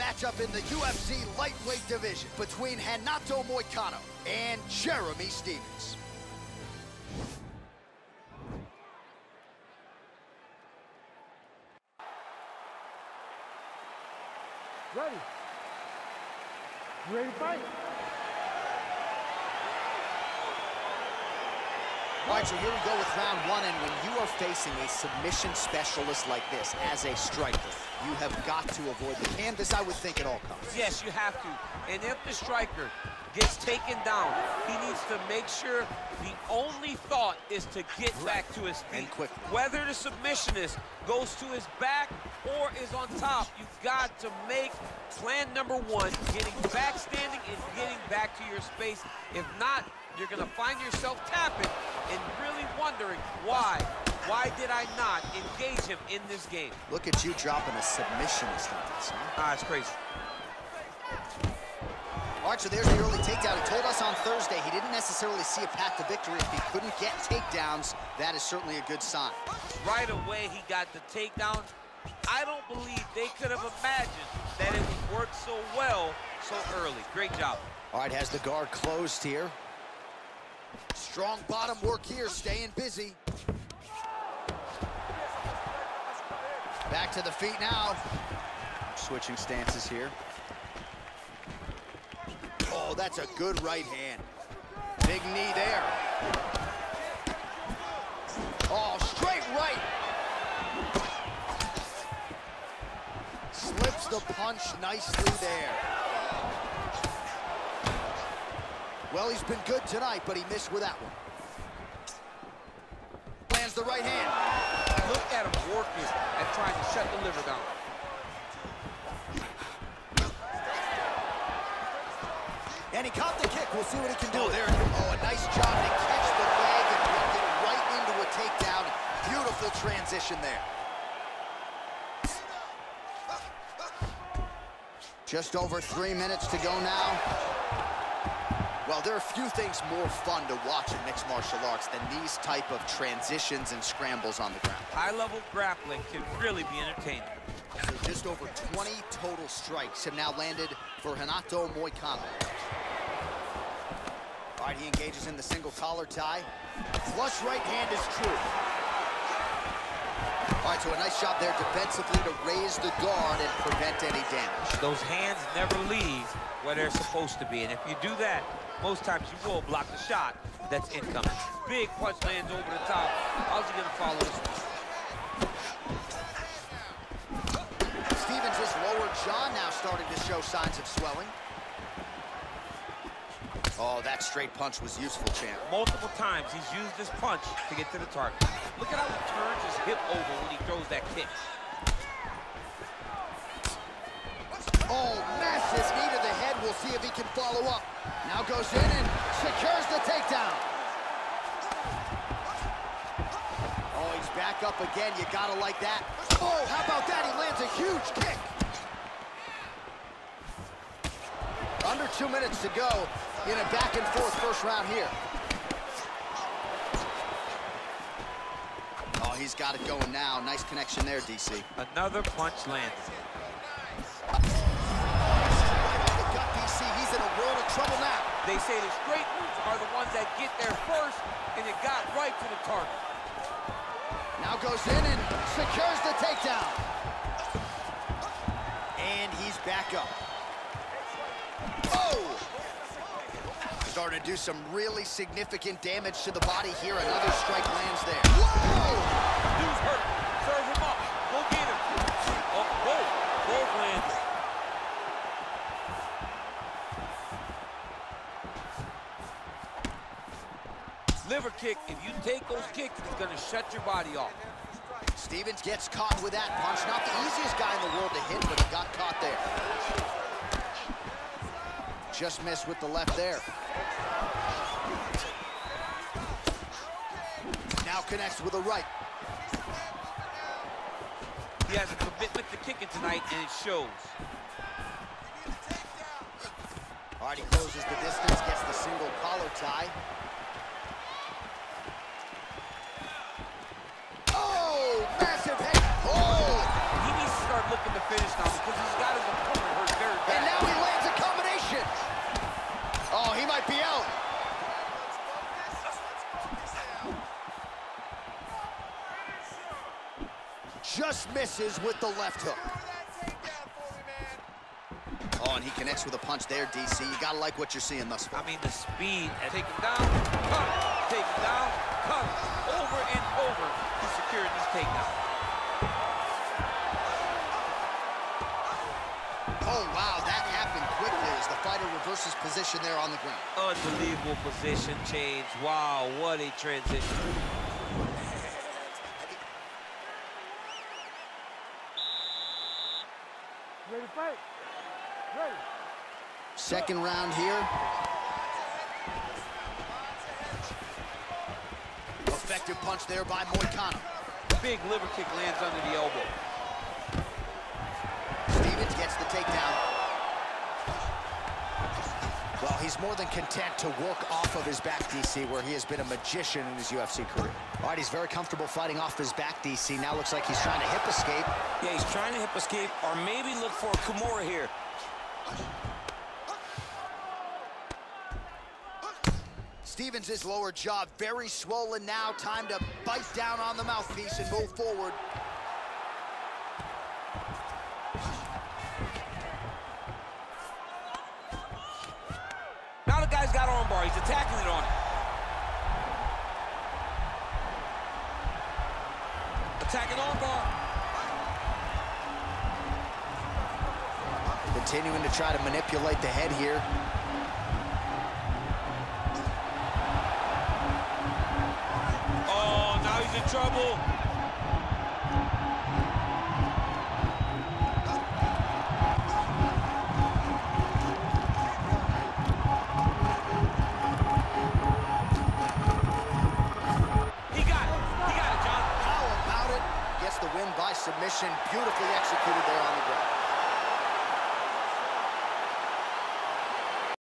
Matchup in the UFC lightweight division between Renato Moicano and Jeremy Stephens. Ready. Ready to fight? All right, so here we go with round one, and when you are facing a submission specialist like this as a striker, you have got to avoid the canvas, I would think, at all costs. Yes, you have to. And if the striker gets taken down, he needs to make sure the only thought is to get back to his feet. And quickly. Whether the submissionist goes to his back or is on top, you've got to make plan number one, getting back standing and getting back to your space. If not, you're going to find yourself tapping and really wondering why. Why did I not engage him in this game? Look at you dropping a submissionist on this, huh? Ah, it's crazy. All right, so there's the early takedown. He told us on Thursday he didn't necessarily see a path to victory if he couldn't get takedowns. That is certainly a good sign. Right away, he got the takedown. I don't believe they could have imagined that it would work so well so early. Great job. All right, has the guard closed here. Strong bottom work here, staying busy. Back to the feet now. Switching stances here. Oh, that's a good right hand. Big knee there. Oh, straight right. Slips the punch nicely there. Well, he's been good tonight, but he missed with that one. Lands the right hand. Look at him working and trying to shut the liver down. And he caught the kick. We'll see what he can do. Oh, there. Oh, a nice job to catch the leg and bring it right into a takedown. Beautiful transition there. Just over three minutes to go now. Well, there are a few things more fun to watch in mixed martial arts than these type of transitions and scrambles on the ground. High-level grappling can really be entertaining. So just over 20 total strikes have now landed for Renato Moicano. All right, he engages in the single collar tie. Flush right hand is true. All right, so a nice job there defensively to raise the guard and prevent any damage. Those hands never leave where they're supposed to be. And if you do that, most times you will block the shot that's incoming. Big punch lands over the top. How's he gonna follow this one? Stephens' lower jaw now starting to show signs of swelling. Oh, that straight punch was useful, champ. Multiple times he's used this punch to get to the target. Look at how he turns his hip over when he throws that kick. Oh, massive knee to the head. We'll see if he can follow up. Now goes in and secures the takedown. Oh, he's back up again. You gotta like that. Oh, how about that? He lands a huge kick. Under two minutes to go in a back and forth first round here. He's got it going now. Nice connection there, DC. Another punch landed. He's in a world of trouble now. They say the straight moves are the ones that get there first, and it got right to the target. Now goes in and secures the takedown. And he's back up. Oh! Starting to do some really significant damage to the body here. Another strike lands there. Whoa! Dude's hurt. Serve him up. Go get him. Oh, both. Both landed. Liver kick, if you take those kicks, it's going to shut your body off. Stephens gets caught with that punch. Not the easiest guy in the world to hit, but he got caught there. Just missed with the left there. Now connects with a right. He has a commitment to kicking tonight, and it shows. All right, he closes the distance, gets the single collar tie. Oh, massive head. Oh! He needs to start looking to finish now because he's got his misses with the left hook. Oh, and he connects with a punch there, DC. You gotta like what you're seeing thus far. I mean, the speed, and take him down, cut, take him down, cut, over and over. He's securing these takedowns. Oh, wow, that happened quickly as the fighter reverses position there on the ground. Unbelievable position change. Wow, what a transition. Ready to fight? Ready. Second round here. Effective punch there by Moicano. Big liver kick lands under the elbow. He's more than content to work off of his back, DC, where he has been a magician in his UFC career. All right, he's very comfortable fighting off his back, DC. Now looks like he's trying to hip escape. Yeah, he's trying to hip escape or maybe look for a Kimura here. Stephens' lower jaw very swollen now. Time to bite down on the mouthpiece and move forward. Attacking armbar. Continuing to try to manipulate the head here. Oh, now he's in trouble. submission beautifully executed there on the ground.